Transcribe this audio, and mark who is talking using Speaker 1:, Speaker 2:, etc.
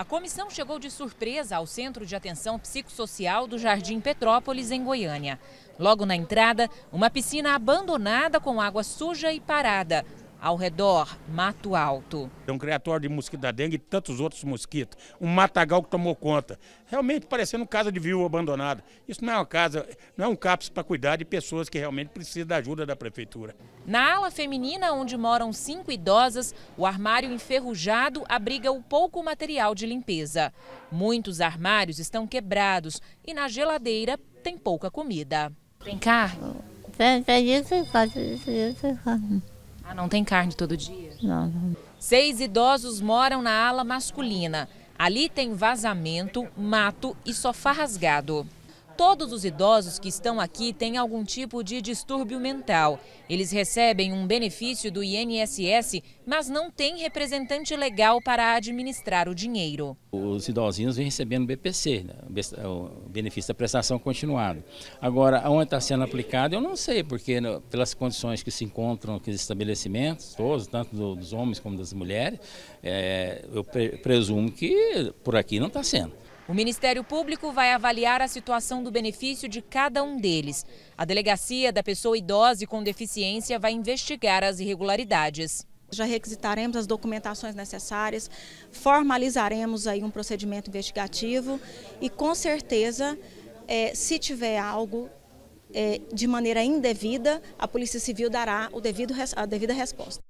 Speaker 1: A comissão chegou de surpresa ao Centro de Atenção Psicossocial do Jardim Petrópolis, em Goiânia. Logo na entrada, uma piscina abandonada com água suja e parada. Ao redor, mato alto.
Speaker 2: É um criatório de mosquito da dengue e tantos outros mosquitos. Um matagal que tomou conta. Realmente parecendo casa de viúva abandonada. Isso não é uma casa, não é um CAPS para cuidar de pessoas que realmente precisam da ajuda da prefeitura.
Speaker 1: Na ala feminina, onde moram cinco idosas, o armário enferrujado abriga o pouco material de limpeza. Muitos armários estão quebrados e na geladeira tem pouca comida. Tem carne?
Speaker 3: Tem, tem isso e faz, isso e faz.
Speaker 1: Ah, não tem carne todo dia?
Speaker 3: Não, não.
Speaker 1: Seis idosos moram na ala masculina. Ali tem vazamento, mato e sofá rasgado. Todos os idosos que estão aqui têm algum tipo de distúrbio mental. Eles recebem um benefício do INSS, mas não têm representante legal para administrar o dinheiro.
Speaker 4: Os idosinhos vêm recebendo BPC, né? o benefício da prestação continuada. Agora, onde está sendo aplicado, eu não sei, porque né, pelas condições que se encontram aqueles estabelecimentos, todos, tanto dos homens como das mulheres, é, eu presumo que por aqui não está sendo.
Speaker 1: O Ministério Público vai avaliar a situação do benefício de cada um deles. A delegacia da pessoa idosa e com deficiência vai investigar as irregularidades.
Speaker 5: Já requisitaremos as documentações necessárias, formalizaremos aí um procedimento investigativo e com certeza, é, se tiver algo é, de maneira indevida, a Polícia Civil dará o devido, a devida resposta.